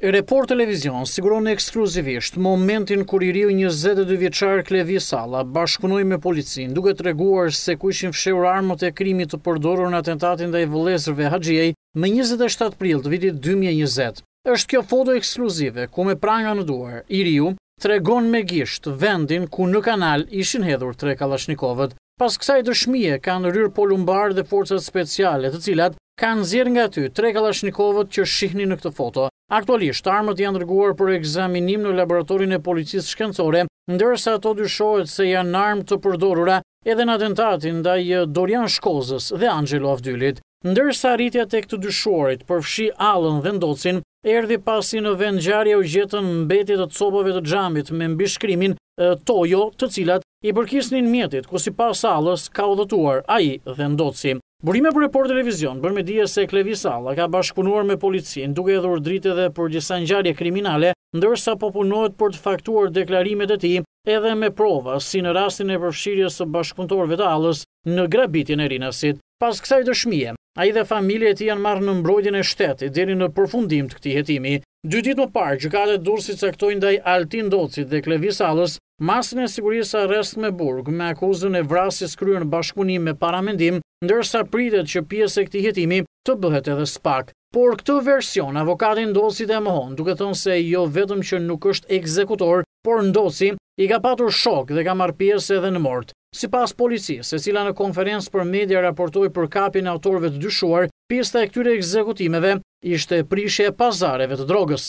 Report Televizion siguron ekskluzivisht momentin kur i riu 22 vjeçar Klevis Alla bashkëpunoi me policinë duke treguar se ku ishin fshehur armët e krimit të përdorur në atentatin ndaj vëllezërve Haxhiej më 27 prill të vitit 2020. Është kjo foto ekskluzive ku me pranga në duar, i riu tregon me gisht vendin ku në kanal ishin hedhur tre kallashnikovët. Pas kësaj dëshmie kanë hyrë polumbarë dhe Forcat Speciale, të cilat kanë nxjerrë nga aty tre kallashnikovët që shihni në këtë foto. Aktualisht, armët janë dërguar për ekzaminim në laboratorin e Policisë Shkencore, ndërsa ato dyshohet se janë armë të përdorura edhe në atentatin ndaj Dorian Shkozës dhe Anxhelo Avdylit. Ndërsa arritja tek të dyshuarit përfshirë Allën dhe Ndocin, erdhi pasi në vendngjarje u gjetën mbetje të copave të xhamit me mbishkrimin Tojo, të cilat i përkisnin mjetit, ku sipas Allës ka udhëtuar ai dhe Ndoci. Burime për Report Televizion bëjnë me dije se Klevis Alla ka bashkëpunuar me policinë duke hedhur dritë edhe për disa ngjarje kriminale, ndërsa po punohet për të faktuar deklarimet e tij edhe me prova, si në rastin e përfshirjes së bashkëpunëtorëve të Allës në grabitjen e Rinasit. Pas kësaj dëshmie, ai dhe familja e tij janë marrë në mbrojtjen e shtetit deri në përfundim të këtij hetimi. Dy ditë më parë, Gjykata e Durrësit caktoi ndaj Altin Ndocit dhe Klevis Allës masën e sigurisë arrest me burg, me akuzën e vrasjes kryer në bashkëpunim me paramendim, ndërsa pritet që pjesë e këtij hetimi të bëhet edhe SPAK. Por këtë version, avokati i Ndocit e mohon, duke thënë se jo vetëm që nuk është ekzekutor, por Ndoci i ka patur shokë dhe ka marrë pjesë edhe në mort. Sipas policisë, e cila në konferencë për media raportoi për kapjen e autorëve të dyshuar, pista e këtyre ekzekutimeve ishte prishja e pazareve të drogës.